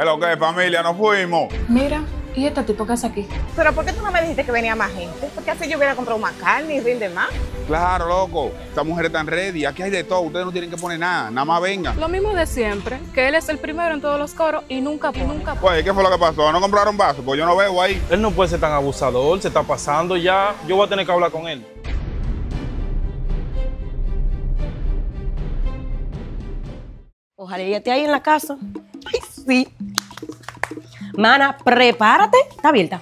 ¿Qué lo que es, familia? Nos fuimos. Mira, ¿y este tipo qué hace aquí? Pero ¿por qué tú no me dijiste que venía más gente? Porque así yo hubiera comprado más carne y rinde más. Claro, loco. Estas mujeres están ready. Aquí hay de todo. Ustedes no tienen que poner nada. Nada más vengan. Lo mismo de siempre, que él es el primero en todos los coros y nunca pone. nunca pone. Pues, ¿qué fue lo que pasó? ¿No compraron vasos? Pues yo no veo ahí. Él no puede ser tan abusador, se está pasando ya. Yo voy a tener que hablar con él. Ojalá ella esté ahí en la casa. Sí. Mana, prepárate. Está abierta.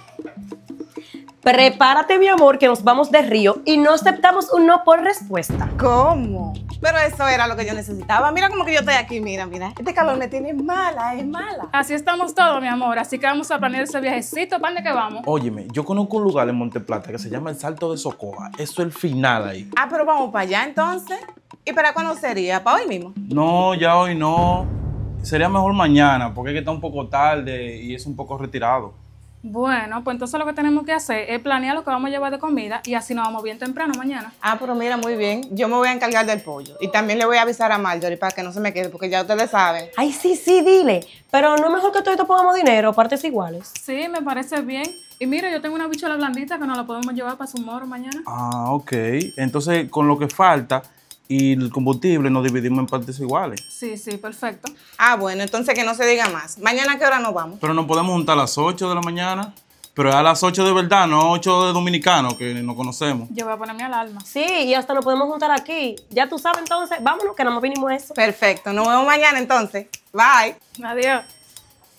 Prepárate, mi amor, que nos vamos de río y no aceptamos un no por respuesta. ¿Cómo? Pero eso era lo que yo necesitaba. Mira como que yo estoy aquí, mira, mira. Este calor me tiene mala, es mala. Así estamos todos, mi amor. Así que vamos a planear ese viajecito. ¿Para dónde que vamos? Óyeme, yo conozco un lugar en Monteplata que se llama el Salto de Socoa. Eso es el final ahí. Ah, pero vamos para allá entonces. ¿Y para cuándo sería? ¿Para hoy mismo? No, ya hoy no. Sería mejor mañana, porque es que está un poco tarde y es un poco retirado. Bueno, pues entonces lo que tenemos que hacer es planear lo que vamos a llevar de comida y así nos vamos bien temprano mañana. Ah, pero mira, muy bien. Yo me voy a encargar del pollo. Y también le voy a avisar a Marjorie para que no se me quede, porque ya ustedes saben. Ay, sí, sí, dile. Pero no es mejor que todos pongamos dinero, partes iguales. Sí, me parece bien. Y mira, yo tengo una bichola blandita que nos la podemos llevar para su moro mañana. Ah, ok. Entonces, con lo que falta y el combustible nos dividimos en partes iguales. Sí, sí, perfecto. Ah, bueno, entonces que no se diga más. ¿Mañana a qué hora nos vamos? Pero nos podemos juntar a las 8 de la mañana. Pero es a las 8 de verdad, no 8 de dominicano, que nos conocemos. Yo voy a poner mi alarma. Sí, y hasta nos podemos juntar aquí. Ya tú sabes entonces, vámonos, que no más vinimos a eso. Perfecto, nos vemos mañana entonces. Bye. Adiós.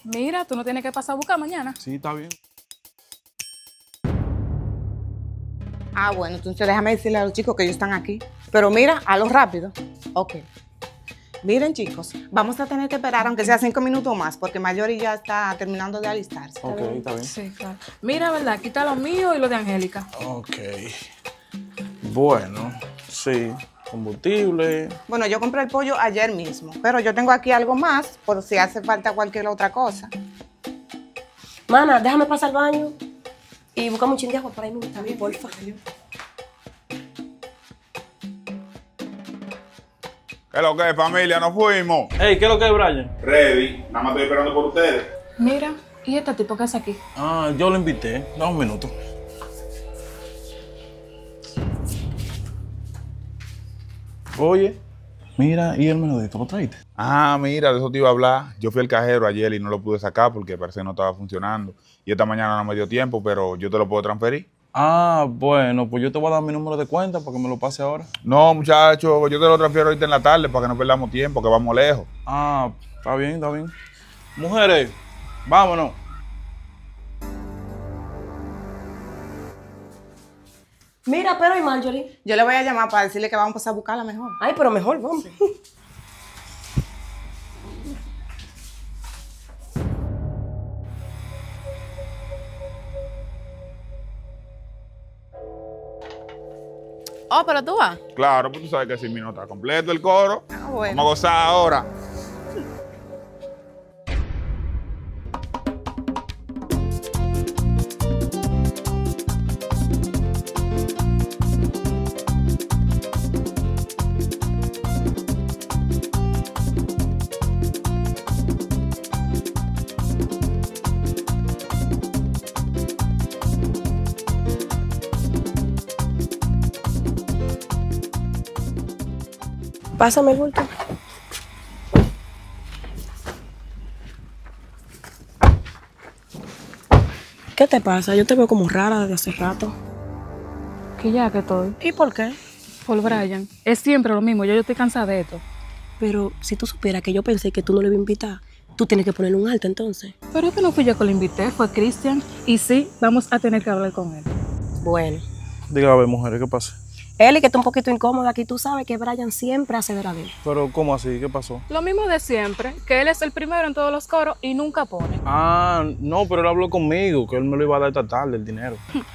Mira, tú no tienes que pasar a buscar mañana. Sí, está bien. Ah, bueno, entonces déjame decirle a los chicos que ellos están aquí. Pero mira, a lo rápido. Ok. Miren, chicos, vamos a tener que esperar, aunque sea cinco minutos más, porque Mayori ya está terminando de alistarse. Ok, está bien. Sí, claro. Mira, ¿verdad? Está lo mío y lo de Angélica. Ok. Bueno, sí. Combustible. Bueno, yo compré el pollo ayer mismo, pero yo tengo aquí algo más por si hace falta cualquier otra cosa. Mana, déjame pasar al baño y buscamos un chin de agua por ahí mismo también, porfa. ¿Qué lo que es, familia? Nos fuimos. Hey, ¿qué es lo que es, Brian? Ready. Nada más estoy esperando por ustedes. Mira, ¿y este tipo qué hace aquí? Ah, yo lo invité. Dame un minuto. Oye, mira, ¿y el menudito lo traíste? Ah, mira, de eso te iba a hablar. Yo fui al cajero ayer y no lo pude sacar porque parece que no estaba funcionando. Y esta mañana no me dio tiempo, pero yo te lo puedo transferir. Ah, bueno, pues yo te voy a dar mi número de cuenta para que me lo pase ahora. No, muchacho, yo te lo transfiero ahorita en la tarde para que no perdamos tiempo, que vamos lejos. Ah, está bien, está bien. Mujeres, vámonos. Mira, pero ¿y Marjorie? Yo le voy a llamar para decirle que vamos a pasar a buscarla mejor. Ay, pero mejor, vamos. Oh, pero tú vas. Claro, pues tú sabes que sin mí no está completo el coro. Ah, bueno. Vamos a gozar ahora. Pásame el bulto. ¿Qué te pasa? Yo te veo como rara desde hace rato. Que ya que estoy. ¿Y por qué? Por Brian. Es siempre lo mismo. Yo, yo estoy cansada de esto. Pero si tú supieras que yo pensé que tú no le ibas a invitar, tú tienes que ponerle un alto entonces. Pero es que no fui yo que lo invité, fue Cristian. Y sí, vamos a tener que hablar con él. Bueno. Diga, a ver, mujeres, ¿qué pasa? Eli, que está un poquito incómoda aquí, tú sabes que Brian siempre hace ver a ver. Pero, ¿cómo así? ¿Qué pasó? Lo mismo de siempre, que él es el primero en todos los coros y nunca pone. Ah, no, pero él habló conmigo, que él me lo iba a dar esta tarde, el dinero.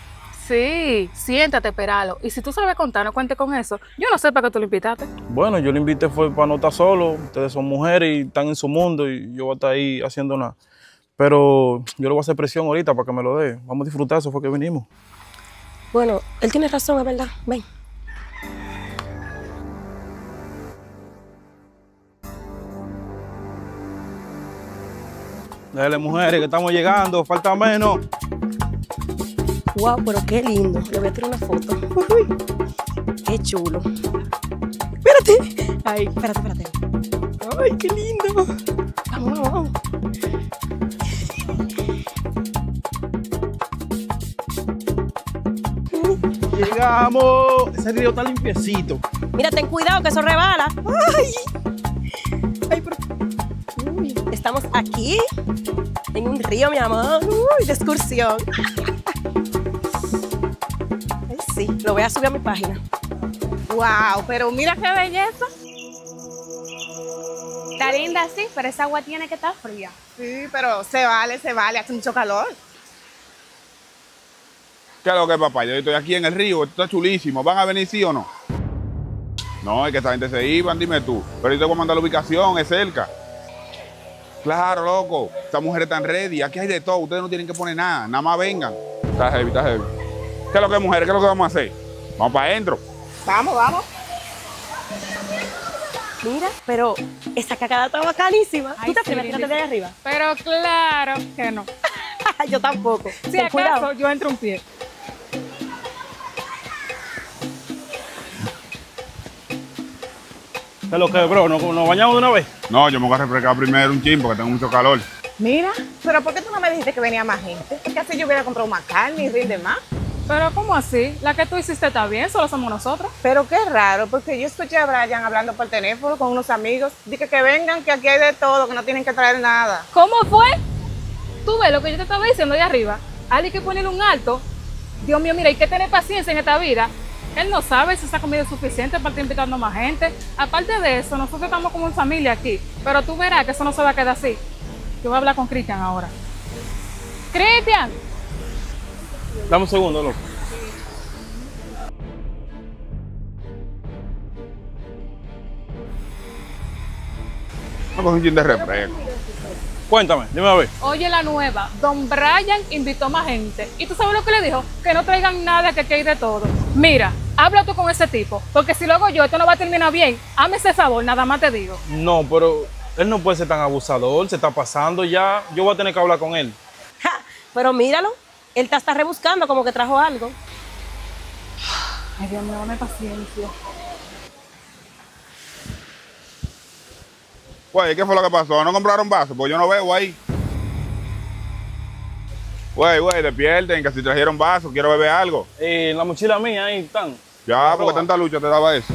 Sí, siéntate, esperalo. Y si tú sabes contar, no cuente con eso. Yo no sé para qué tú lo invitaste. Bueno, yo lo invité fue para no estar solo. Ustedes son mujeres y están en su mundo y yo voy a estar ahí haciendo nada. Pero yo le voy a hacer presión ahorita para que me lo dé. Vamos a disfrutar, eso fue que vinimos. Bueno, él tiene razón, es verdad. Ven. Dale, mujeres, que estamos llegando, falta menos. Wow, pero qué lindo. Le voy a tirar una foto. Uy, qué chulo. Espérate. Ay, espérate, espérate. Ay, qué lindo. Vamos, vamos, vamos. Llegamos. Ese río está limpiecito. Mira, ten cuidado que eso rebala. Ay. Ay, pero... Uy, estamos aquí en un río, mi amor. Uy, de excursión. Ay, sí, lo voy a subir a mi página. Wow, pero mira qué belleza. Está linda, sí, pero esa agua tiene que estar fría. Sí, pero se vale, se vale, hace mucho calor. ¿Qué es lo que, papá? Yo estoy aquí en el río, esto está chulísimo. ¿Van a venir sí o no? No, es que esta gente se iban, dime tú. Pero yo te voy a mandar la ubicación, es cerca. Claro, loco. Estas mujeres están ready. Aquí hay de todo. Ustedes no tienen que poner nada. Nada más vengan. Está heavy, está heavy. ¿Qué es lo que, mujeres? ¿Qué es lo que vamos a hacer? Vamos para adentro. Vamos, vamos. Mira, pero esa cacada está bacanísima. Ay, ¿Tú te sí, atreves a tirarte de ahí arriba? Pero claro que no. Yo tampoco. Si Ten cuidado. acaso, yo entro un pie. ¿Qué es lo que, bro? ¿Nos, nos bañamos de una vez? No, yo me voy a refrescar primero un chin porque tengo mucho calor. Mira, pero ¿por qué tú no me dijiste que venía más gente? Porque así yo hubiera comprado más carne y rinde más. Pero ¿cómo así? La que tú hiciste está bien, solo somos nosotros. Pero qué raro, porque yo escuché a Brian hablando por teléfono con unos amigos. Dije que vengan, que aquí hay de todo, que no tienen que traer nada. ¿Cómo fue? Tú ves lo que yo te estaba diciendo de arriba. Hay que ponerle un alto. Dios mío, mira, hay que tener paciencia en esta vida. Él no sabe si esa comida es suficiente para estar invitando más gente. Aparte de eso, nosotros estamos como en familia aquí. Pero tú verás que eso no se va a quedar así. Yo voy a hablar con Cristian ahora. Cristian, Dame un segundo, loco. Me cogí un chin de refresco. Cuéntame, dime a ver. oye la nueva. Don Brian invitó más gente. ¿Y tú sabes lo que le dijo? Que no traigan nada, que aquí hay de todo. Mira, habla tú con ese tipo. Porque si lo hago yo, esto no va a terminar bien. Hazme ese favor, nada más te digo. No, pero él no puede ser tan abusador, se está pasando ya. Yo voy a tener que hablar con él. Ja, pero míralo. Él te está rebuscando como que trajo algo. Ay, Dios mío, dame paciencia. Güey, ¿qué fue lo que pasó? ¿No compraron vasos? Pues yo no veo ahí. Güey, güey, despierten, que si trajeron vasos, quiero beber algo. Eh, en la mochila mía ahí están. Ya, porque tanta lucha te daba eso.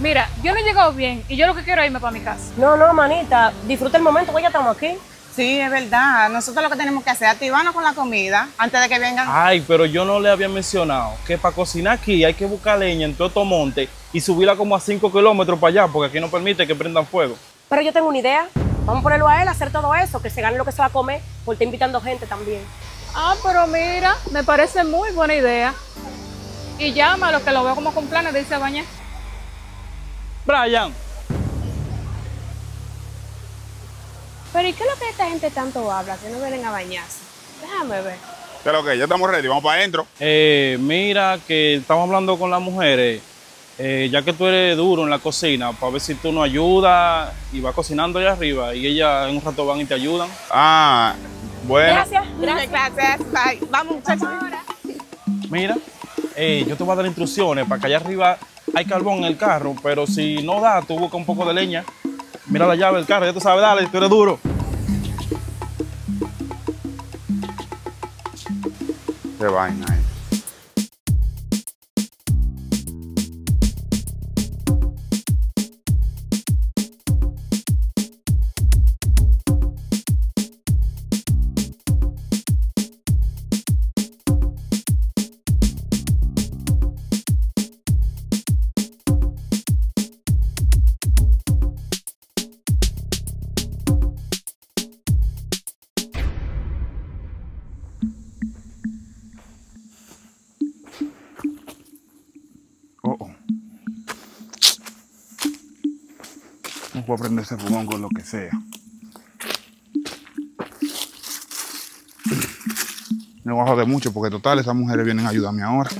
Mira, yo no he llegado bien y yo lo que quiero es irme para mi casa. No, no, manita. Disfruta el momento, pues ya estamos aquí. Sí, es verdad. Nosotros lo que tenemos que hacer es activarnos con la comida antes de que vengan. Ay, pero yo no le había mencionado que para cocinar aquí hay que buscar leña en todo estos montes y subirla como a 5 kilómetros para allá, porque aquí no permite que prendan fuego. Pero yo tengo una idea. Vamos a ponerlo a él a hacer todo eso, que se gane lo que se va a comer, porque está invitando gente también. Ah, pero mira, me parece muy buena idea. Y llámalo, que lo veo como con planes de irse a bañar. Brian, Pero ¿y qué es lo que esta gente tanto habla? Que no vienen a bañarse. Déjame ver. ¿Qué es lo que? Ya estamos ready, vamos para adentro. eh, mira que estamos hablando con las mujeres, eh, ya que tú eres duro en la cocina, para ver si tú nos ayudas y vas cocinando allá arriba y ellas en un rato van y te ayudan. Ah, bueno. Gracias, Gracias. gracias. Bye. Vamos, muchachos. Mira, eh, yo te voy a dar instrucciones para que allá arriba hay carbón en el carro, pero si no da, tú busca un poco de leña. Mira la llave del carro, ya tú sabes, dale, tú eres duro. Qué vaina puedo prender ese fogón con lo que sea. Me voy a joder mucho porque total esas mujeres vienen a ayudarme ahora.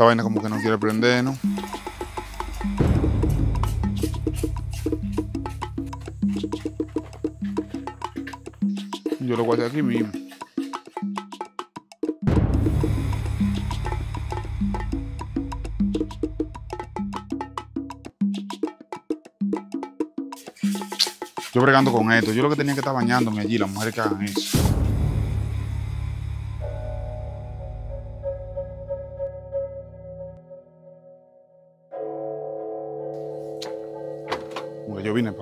Esta vaina como que no quiere prender, ¿no? Yo lo guardé aquí mismo. Yo bregando con esto. Yo lo que tenía que estar bañándome allí, las mujeres que hagan eso.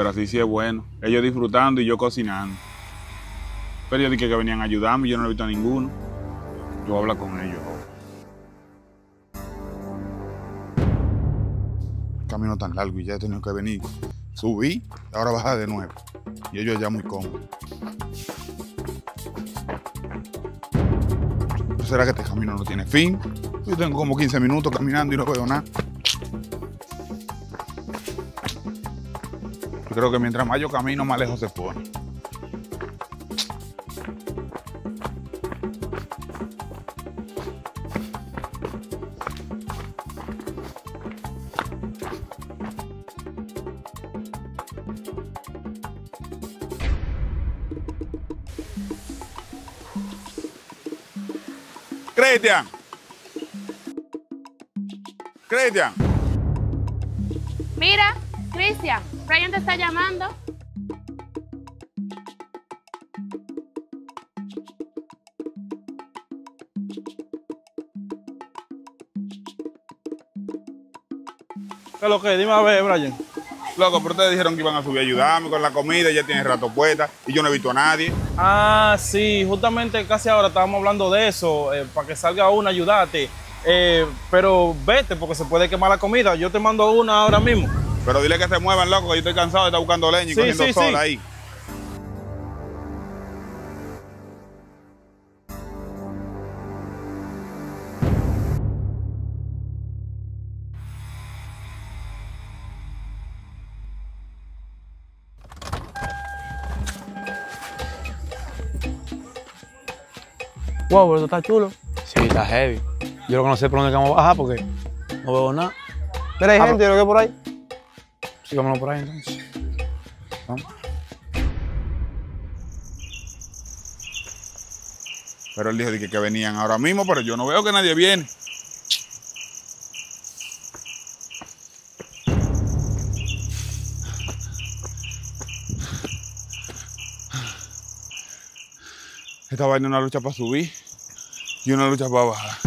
Pero así sí es bueno. Ellos disfrutando y yo cocinando. Pero yo dije que venían a ayudarme yo no he visto a ninguno. Yo hablar con ellos. El camino tan largo y ya he tenido que venir. Subí, ahora bajar de nuevo. Y ellos ya muy cómodos. ¿Será que este camino no tiene fin? Yo tengo como 15 minutos caminando y no veo nada. Creo que mientras más yo camino, más lejos se pone. Cristian. Cristian. Mira, Cristian, Brian te está llamando. ¿Qué es lo que? Dime a ver, Brian. Loco, pero ustedes dijeron que iban a subir a ayudarme con la comida, ya tiene rato puesta y yo no he visto a nadie. Ah, sí, justamente casi ahora estábamos hablando de eso, eh, para que salga una, ayudarte. Eh, pero vete, porque se puede quemar la comida. Yo te mando una ahora mismo. Pero dile que se muevan, loco, que yo estoy cansado de estar buscando leña y Sí, cogiendo sí, sol sí. ahí. Wow, pero esto está chulo. Sí, está heavy. Yo lo que no sé por dónde vamos a bajar porque no veo nada. Mira, hay Ah, gente, lo que por ahí. Por ahí entonces. Pero él dijo que, que venían ahora mismo, pero yo no veo que nadie viene. Esta vaina es una lucha para subir y una lucha para bajar.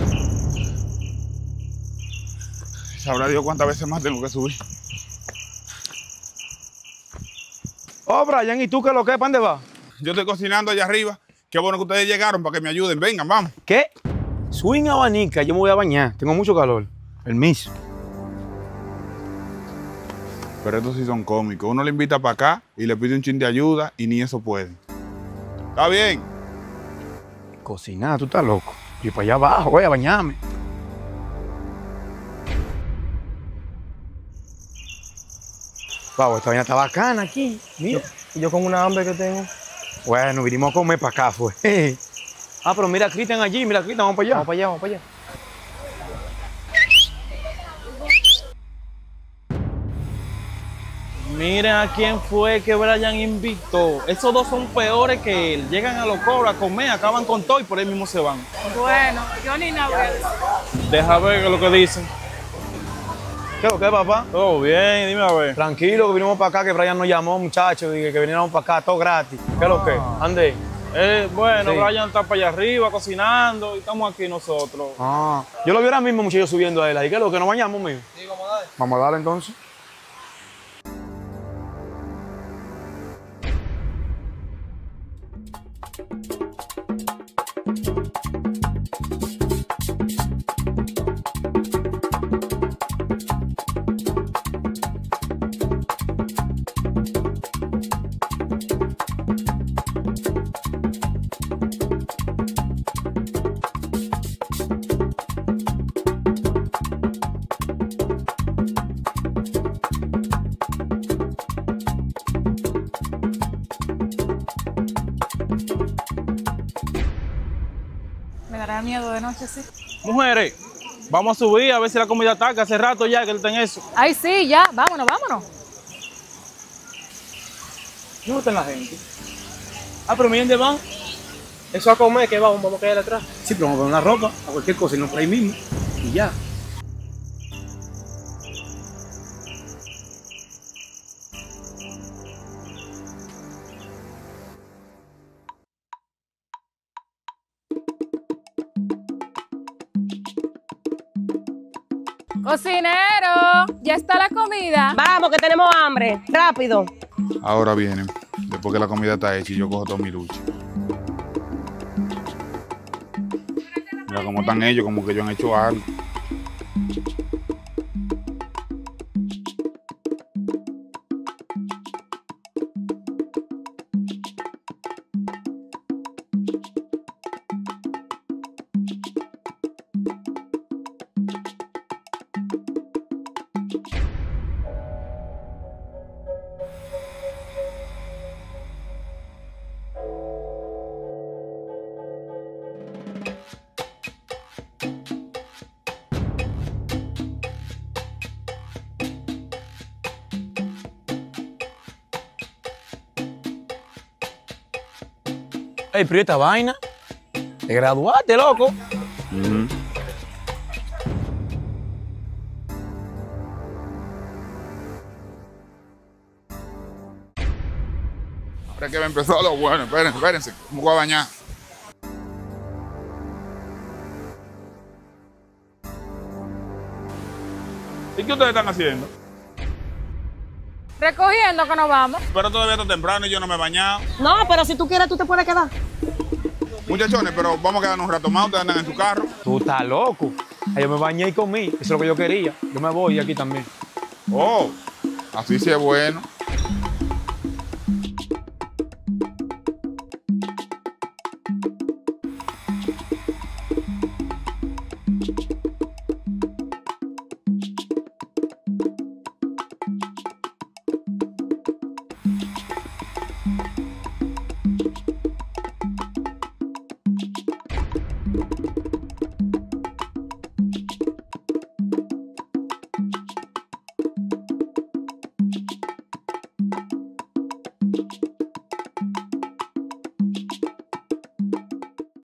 Sabrá Dios cuántas veces más tengo que subir. Oh, Brian, ¿y tú qué lo que? ¿Para dónde vas? Yo estoy cocinando allá arriba. Qué bueno que ustedes llegaron para que me ayuden. Vengan, vamos. ¿Qué? Swing abanica, yo me voy a bañar. Tengo mucho calor. Permiso. Pero estos sí son cómicos. Uno le invita para acá y le pide un chin de ayuda y ni eso pueden. Está bien. Cocinar, tú estás loco. Yo para allá abajo, voy a bañarme. Pavo, esta vaina está bacana aquí. Mira. Y yo con una hambre que tengo. Bueno, vinimos a comer para acá, fue. ah, pero mira a Cristian allí, mira a Cristian, vamos para allá. Vamos para allá, vamos para allá. Miren a quién fue que Brian invitó. Esos dos son peores que él. Llegan a los cobros a comer, acaban con todo y por ahí mismo se van. Bueno, yo ni nada voy a decir. Deja ver lo que dicen. ¿Qué lo que, papá? Todo bien, dime a ver. Tranquilo, que vinimos para acá, que Brian nos llamó, muchachos, y que, que viniéramos para acá, todo gratis. ¿Qué lo que? Ande. Eh, bueno, Sí. Brian está para allá arriba cocinando y estamos aquí nosotros. Ah, yo lo vi ahora mismo, muchachos, subiendo a él. ¿Y qué es lo que nos bañamos, mío? Sí, vamos a darle. Vamos a darle entonces. Da miedo de noche, sí. Mujeres, vamos a subir a ver si la comida está, que hace rato ya que él está en eso. Ay, sí, ya, vámonos, vámonos. ¿Dónde está la gente? Ah, pero miren de van. Eso a comer, que vamos, vamos a quedar atrás. Sí, pero vamos a poner una ropa, a cualquier cosa y nos por ahí mismo. Y ya. Cocinero, ya está la comida. Vamos, que tenemos hambre. Rápido. Ahora vienen, después que la comida está hecha y yo cojo todo mi lucha. Mira cómo están ellos, como que ellos han hecho algo. Ey, pero ¿y esta vaina. Te graduaste, loco. Ahora que me empezó lo bueno, espérense, espérense, me voy a bañar. ¿Y qué ustedes están haciendo? Recogiendo que nos vamos. Pero todavía está temprano y yo no me he bañado. No, pero si tú quieres, tú te puedes quedar. Muchachones, pero vamos a quedarnos un rato más, ustedes andan en su carro. Tú estás loco. Ay, Yo me bañé y comí. Eso es lo que yo quería. Yo me voy aquí también. Oh, así sí es bueno.